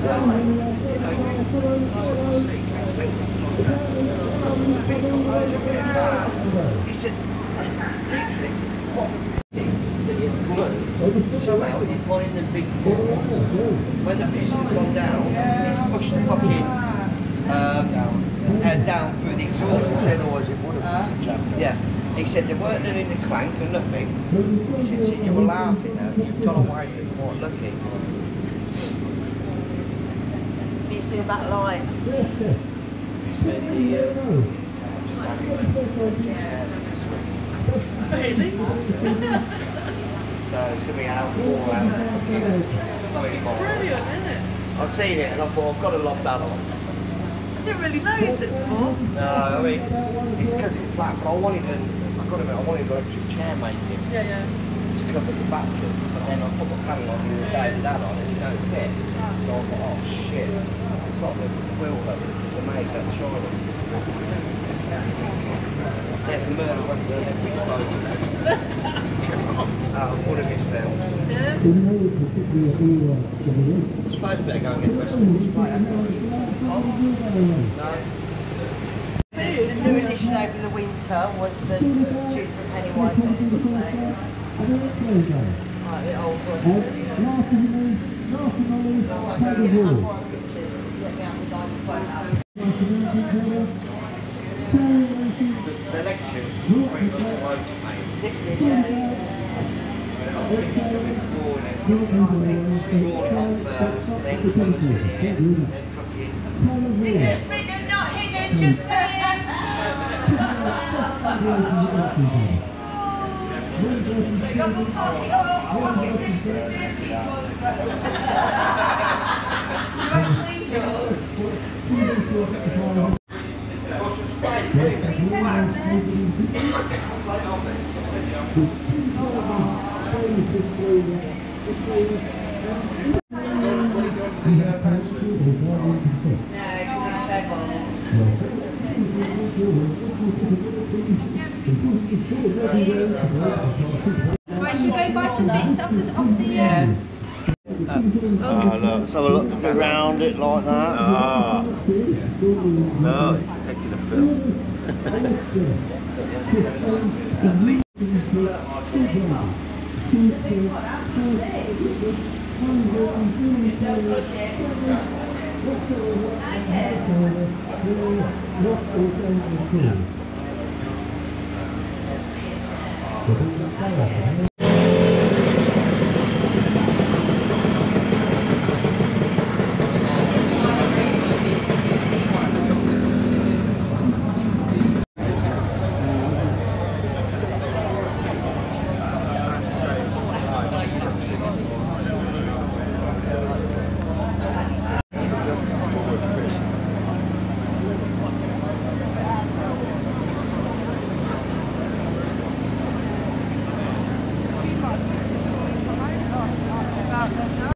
He said, literally, what one in the big. When the down, pushed the down through the exhaust. He said, it would have. Yeah. He said there weren't any in the crank or nothing. He said, you were laughing though. You've got away with it. What, lucky. You see that line? He said, the, uh, Really? So it's gonna be out all out. Brilliant, Brilliant, isn't it? I've seen it and I thought I've got to lob that on. I didn't really notice it before. No, I mean it's because it's flat, but I wanted an I got it. I wanted an electric chair making Yeah, yeah. To cover the battery, but then I put the panel on the other day with that on and it don't fit. So I thought, oh shit, it's not the wheel cover, it's the maze that's shining. Yeah, the murder went ah, to the electric stove. Oh, what a misfilm. Yeah. I suppose I better go and get the rest of the display. haven't I? No. The new edition over the winter was the Tooth from Pennywise Like the old one. Photos. The, mate. This is written, not hidden, just saying. No. Right, should we go buy some bits off the, off the, yeah. Oh look, so look around it like that. Ah. No, it's taking a film. Okay. あるわけない。